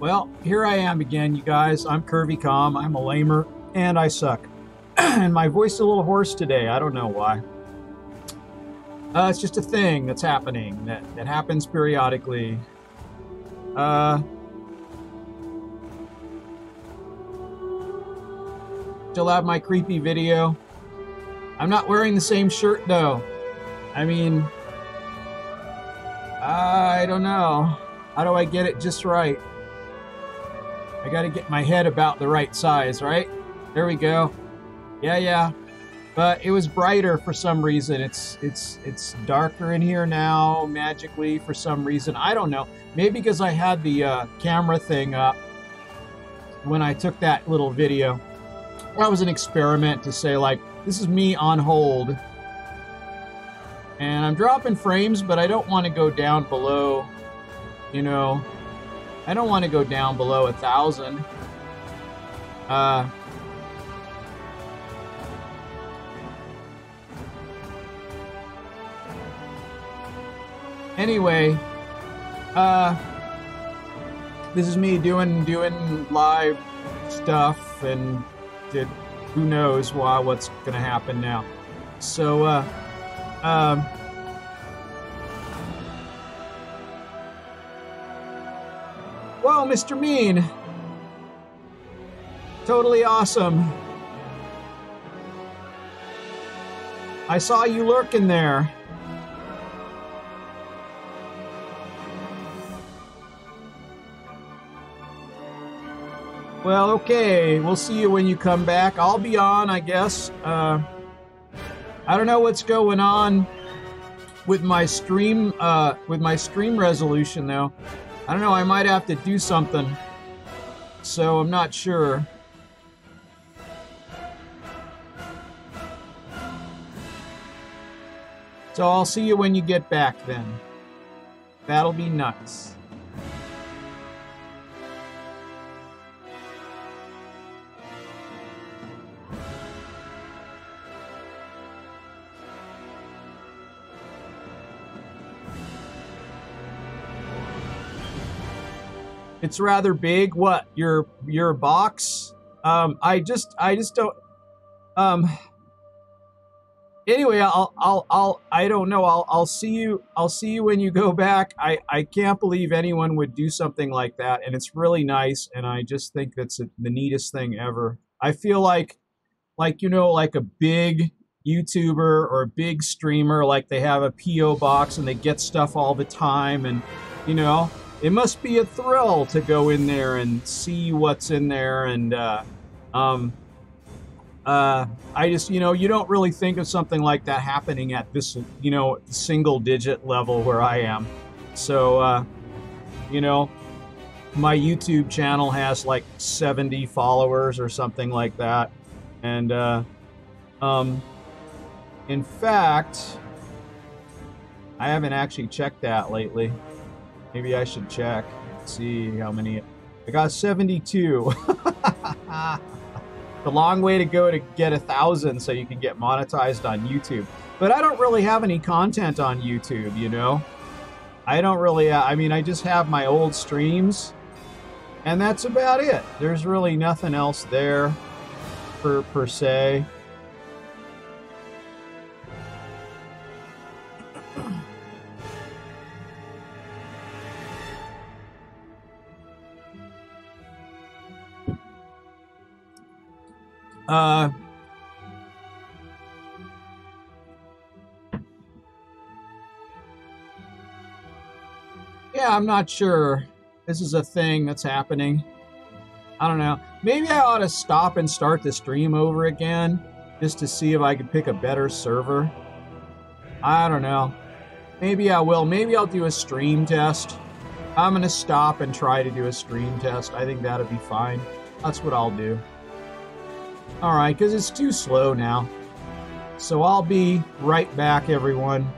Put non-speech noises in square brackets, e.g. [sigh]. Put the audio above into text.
Well, here I am again, you guys. I'm curvycom. I'm a lamer, and I suck. [clears throat] and my voice is a little hoarse today. I don't know why. Uh, it's just a thing that's happening that, that happens periodically. Uh, still have my creepy video. I'm not wearing the same shirt though. I mean, I don't know. How do I get it just right? I got to get my head about the right size, right? There we go. Yeah, yeah. But it was brighter for some reason. It's it's it's darker in here now magically for some reason. I don't know. Maybe because I had the uh, camera thing up when I took that little video. That was an experiment to say like this is me on hold. And I'm dropping frames, but I don't want to go down below, you know, I don't want to go down below a thousand. Uh, anyway, uh, this is me doing doing live stuff, and who knows why what's gonna happen now. So, uh, um. Whoa, Mr. Mean. Totally awesome. I saw you lurking there. Well, okay. We'll see you when you come back. I'll be on, I guess. Uh, I don't know what's going on with my stream uh, with my stream resolution though. I don't know, I might have to do something. So I'm not sure. So I'll see you when you get back then. That'll be nuts. It's rather big. What your your box? Um, I just I just don't. Um. Anyway, I'll I'll I'll I don't know. I'll I'll see you. I'll see you when you go back. I I can't believe anyone would do something like that, and it's really nice. And I just think that's a, the neatest thing ever. I feel like, like you know, like a big YouTuber or a big streamer, like they have a PO box and they get stuff all the time, and you know, it must be a thrill to go in there and see what's in there and uh, um, uh, i just you know you don't really think of something like that happening at this you know single digit level where i am. So uh, you know my youtube channel has like 70 followers or something like that. And uh, um, in fact i haven't actually checked that lately Maybe I should check, see how many. I got 72. [laughs] the long way to go to get a thousand so you can get monetized on YouTube. But I don't really have any content on YouTube, you know? I don't really, uh, I mean, I just have my old streams, and that's about it. There's really nothing else there per, per se. Uh, yeah, I'm not sure. This is a thing that's happening. I don't know. Maybe I ought to stop and start the stream over again just to see if I could pick a better server. I don't know. Maybe I will. Maybe I'll do a stream test. I'm going to stop and try to do a stream test. I think that'll be fine. That's what I'll do. Alright, because it's too slow now. So I'll be right back, everyone.